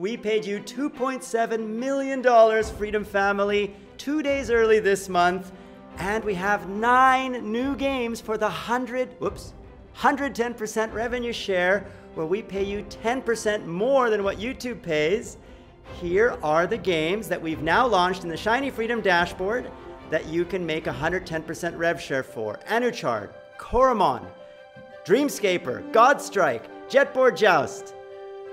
We paid you $2.7 million, Freedom Family, two days early this month, and we have nine new games for the 100, whoops, 110% revenue share, where we pay you 10% more than what YouTube pays. Here are the games that we've now launched in the Shiny Freedom dashboard that you can make 110% rev share for. Anuchard, Coromon, Dreamscaper, Godstrike, Jetboard Joust,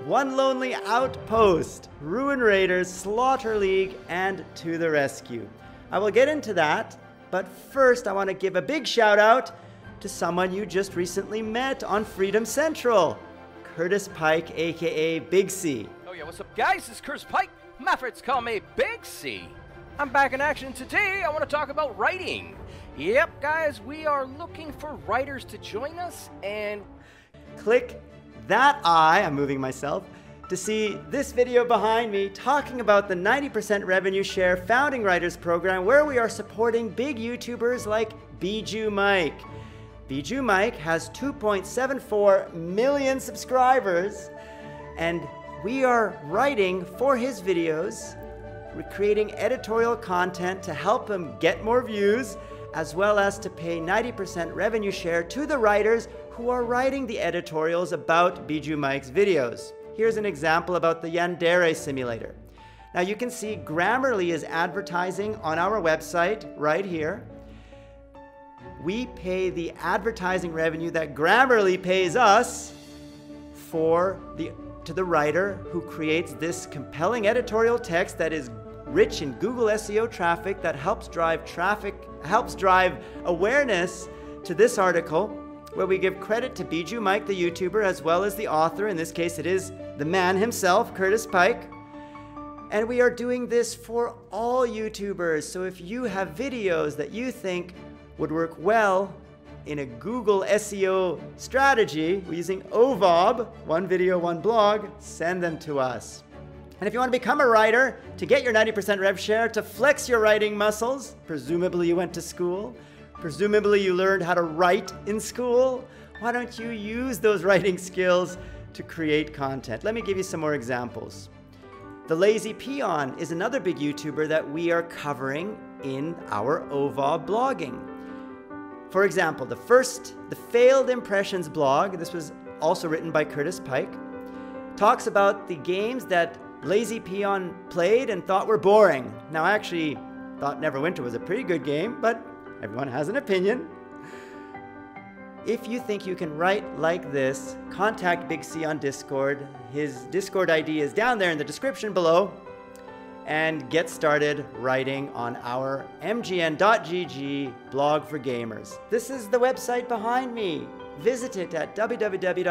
One Lonely Outpost, Ruin Raiders, Slaughter League, and To the Rescue. I will get into that, but first I want to give a big shout out to someone you just recently met on Freedom Central, Curtis Pike, aka Big C. Oh yeah, what's up guys? It's Curtis Pike. My friends call me Big C. I'm back in action today. I want to talk about writing. Yep, guys, we are looking for writers to join us and Click that eye, I'm moving myself, to see this video behind me talking about the 90% revenue share founding writers program where we are supporting big YouTubers like Bijuu Mike. Bijuu Mike has 2.74 million subscribers and we are writing for his videos, we're creating editorial content to help him get more views as well as to pay 90% revenue share to the writers who are writing the editorials about Bijuu Mike's videos. Here's an example about the Yandere simulator. Now you can see Grammarly is advertising on our website right here. We pay the advertising revenue that Grammarly pays us for the to the writer who creates this compelling editorial text that is rich in Google SEO traffic that helps drive traffic helps drive awareness to this article where we give credit to Bijuu Mike the YouTuber as well as the author in this case it is the man himself Curtis Pike and we are doing this for all YouTubers so if you have videos that you think would work well in a Google SEO strategy we're using OVOB, one video, one blog, send them to us. And if you want to become a writer, to get your 90% rev share, to flex your writing muscles, presumably you went to school, presumably you learned how to write in school, why don't you use those writing skills to create content? Let me give you some more examples. The Lazy Peon is another big YouTuber that we are covering in our OVA blogging. For example, the first, the Failed Impressions blog, this was also written by Curtis Pike, talks about the games that Lazy Peon played and thought were boring. Now, I actually thought Neverwinter was a pretty good game, but everyone has an opinion. If you think you can write like this, contact Big C on Discord. His Discord ID is down there in the description below and get started writing on our mgn.gg blog for gamers. This is the website behind me. Visit it at www.mgn.gg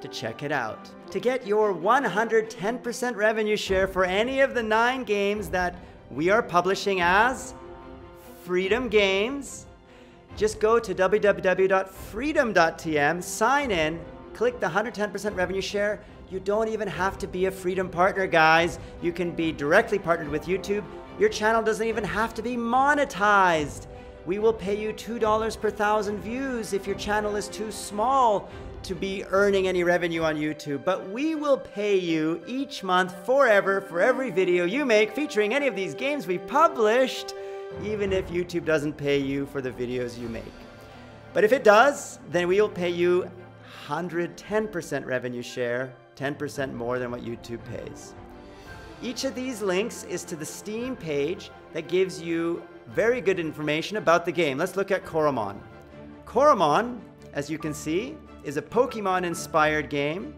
to check it out. To get your 110% revenue share for any of the nine games that we are publishing as Freedom Games, just go to www.freedom.tm, sign in, click the 110% revenue share, you don't even have to be a Freedom partner, guys. You can be directly partnered with YouTube. Your channel doesn't even have to be monetized. We will pay you $2 per thousand views if your channel is too small to be earning any revenue on YouTube. But we will pay you each month forever for every video you make featuring any of these games we published, even if YouTube doesn't pay you for the videos you make. But if it does, then we will pay you 110% revenue share 10% more than what YouTube pays. Each of these links is to the Steam page that gives you very good information about the game. Let's look at Coromon. Coromon, as you can see, is a Pokemon inspired game.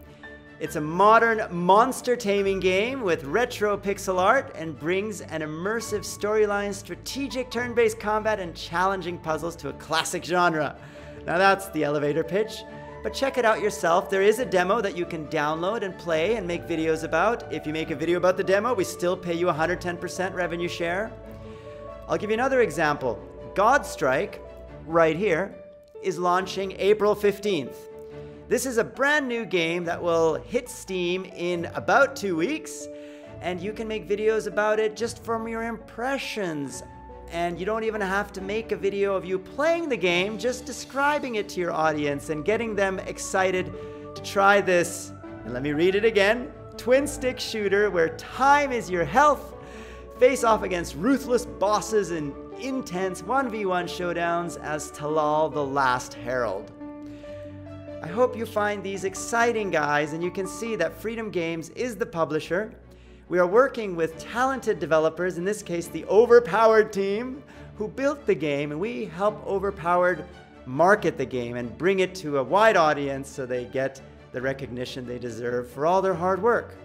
It's a modern monster taming game with retro pixel art and brings an immersive storyline, strategic turn based combat, and challenging puzzles to a classic genre. Now that's the elevator pitch. But check it out yourself. There is a demo that you can download and play and make videos about. If you make a video about the demo, we still pay you 110% revenue share. I'll give you another example. Godstrike, right here, is launching April 15th. This is a brand new game that will hit Steam in about two weeks, and you can make videos about it just from your impressions and you don't even have to make a video of you playing the game, just describing it to your audience and getting them excited to try this. And let me read it again twin stick shooter where time is your health. Face off against ruthless bosses in intense 1v1 showdowns as Talal the Last Herald. I hope you find these exciting guys and you can see that Freedom Games is the publisher. We are working with talented developers, in this case the Overpowered team, who built the game and we help Overpowered market the game and bring it to a wide audience so they get the recognition they deserve for all their hard work.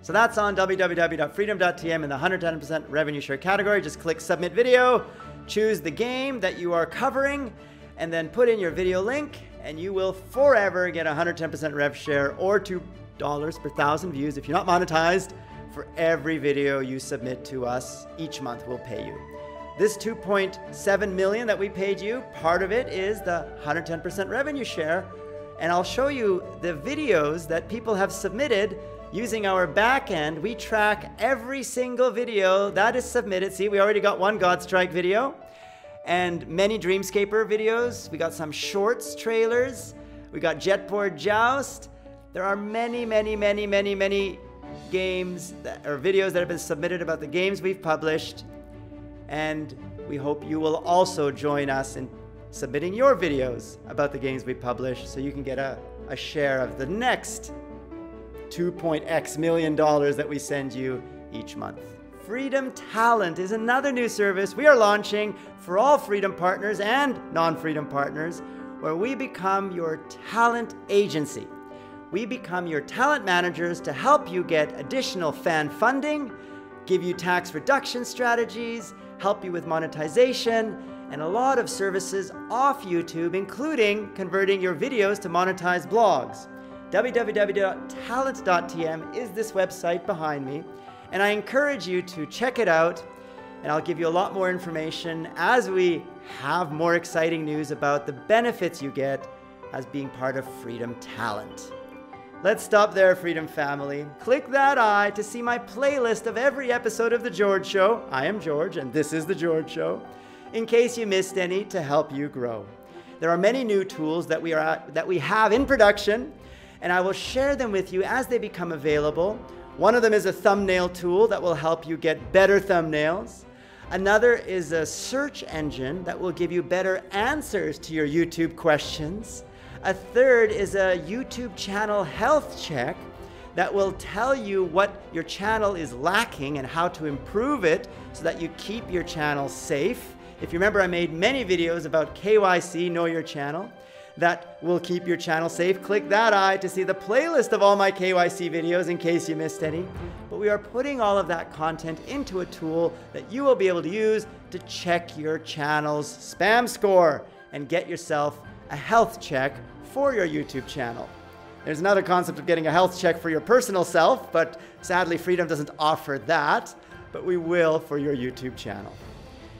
So that's on www.freedom.tm in the 110% revenue share category. Just click submit video, choose the game that you are covering, and then put in your video link and you will forever get 110% rev share or $2 per thousand views if you're not monetized for every video you submit to us. Each month we'll pay you. This 2.7 million that we paid you, part of it is the 110% revenue share. And I'll show you the videos that people have submitted using our backend. We track every single video that is submitted. See, we already got one Godstrike video and many Dreamscaper videos. We got some shorts trailers. We got Jetboard Joust. There are many, many, many, many, many games that, or videos that have been submitted about the games we've published. And we hope you will also join us in submitting your videos about the games we publish so you can get a, a share of the next 2.x million dollars that we send you each month. Freedom Talent is another new service we are launching for all Freedom partners and non Freedom partners, where we become your talent agency. We become your talent managers to help you get additional fan funding, give you tax reduction strategies, help you with monetization, and a lot of services off YouTube, including converting your videos to monetized blogs. www.talent.tm is this website behind me. And I encourage you to check it out. And I'll give you a lot more information as we have more exciting news about the benefits you get as being part of Freedom Talent. Let's stop there, Freedom Family. Click that eye to see my playlist of every episode of The George Show. I am George, and this is The George Show, in case you missed any to help you grow. There are many new tools that we, are, that we have in production, and I will share them with you as they become available one of them is a thumbnail tool that will help you get better thumbnails. Another is a search engine that will give you better answers to your YouTube questions. A third is a YouTube channel health check that will tell you what your channel is lacking and how to improve it so that you keep your channel safe. If you remember, I made many videos about KYC, Know Your Channel that will keep your channel safe. Click that eye to see the playlist of all my KYC videos in case you missed any. But we are putting all of that content into a tool that you will be able to use to check your channel's spam score and get yourself a health check for your YouTube channel. There's another concept of getting a health check for your personal self, but sadly Freedom doesn't offer that, but we will for your YouTube channel.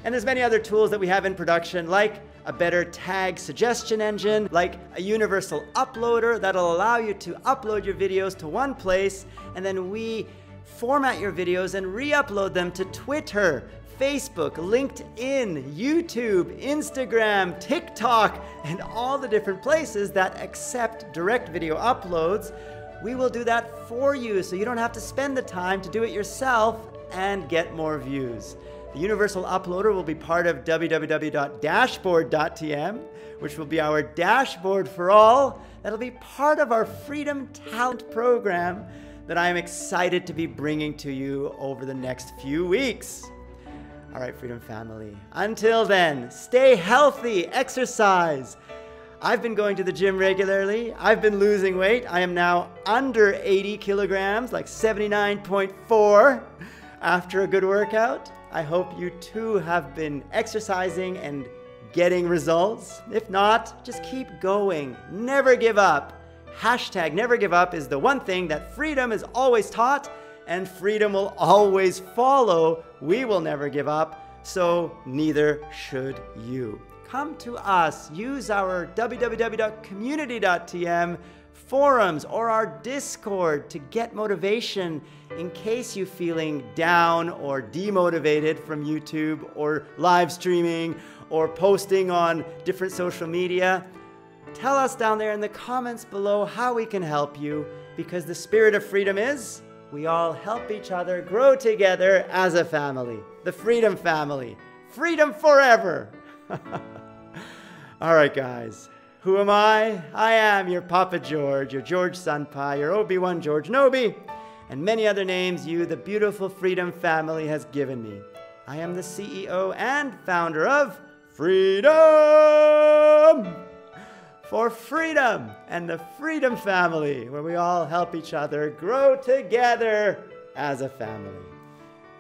And there's many other tools that we have in production like a better tag suggestion engine, like a universal uploader that'll allow you to upload your videos to one place, and then we format your videos and re-upload them to Twitter, Facebook, LinkedIn, YouTube, Instagram, TikTok, and all the different places that accept direct video uploads. We will do that for you so you don't have to spend the time to do it yourself and get more views. The Universal Uploader will be part of www.dashboard.tm, which will be our dashboard for all. That'll be part of our Freedom Talent program that I am excited to be bringing to you over the next few weeks. All right, Freedom Family. Until then, stay healthy, exercise. I've been going to the gym regularly. I've been losing weight. I am now under 80 kilograms, like 79.4 after a good workout. I hope you too have been exercising and getting results. If not, just keep going. Never give up. Hashtag never give up is the one thing that freedom is always taught and freedom will always follow. We will never give up, so neither should you. Come to us. Use our www.community.tm forums or our Discord to get motivation in case you're feeling down or demotivated from YouTube or live streaming or posting on different social media. Tell us down there in the comments below how we can help you, because the spirit of freedom is we all help each other grow together as a family. The Freedom Family. Freedom forever. all right, guys. Who am I? I am your Papa George, your George Senpai, your Obi-Wan George Nobi, and many other names you, the beautiful Freedom Family, has given me. I am the CEO and founder of Freedom! For freedom and the Freedom Family, where we all help each other grow together as a family.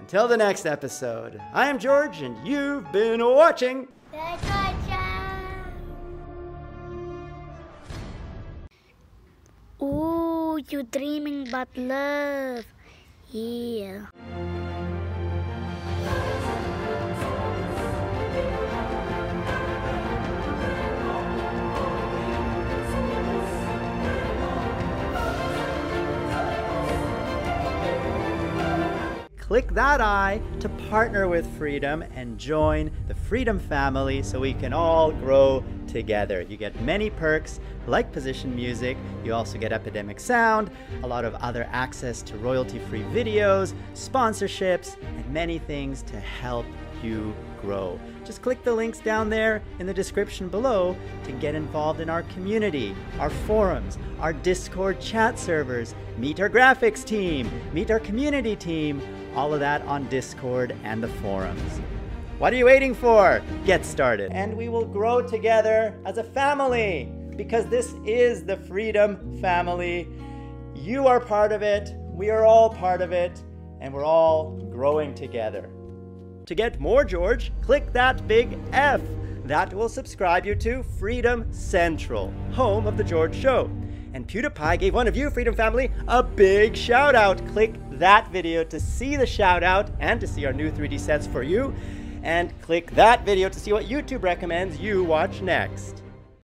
Until the next episode, I am George, and you've been watching. You dreaming about love. Yeah. Click that I to partner with Freedom and join the Freedom family so we can all grow together. You get many perks like position music, you also get Epidemic Sound, a lot of other access to royalty free videos, sponsorships, and many things to help you grow. Just click the links down there in the description below to get involved in our community, our forums, our Discord chat servers, meet our graphics team, meet our community team, all of that on Discord and the forums. What are you waiting for? Get started. And we will grow together as a family because this is the Freedom Family. You are part of it, we are all part of it, and we're all growing together. To get more George, click that big F. That will subscribe you to Freedom Central, home of The George Show. And PewDiePie gave one of you, Freedom Family, a big shout out. Click that video to see the shout out and to see our new 3D sets for you. And click that video to see what YouTube recommends you watch next.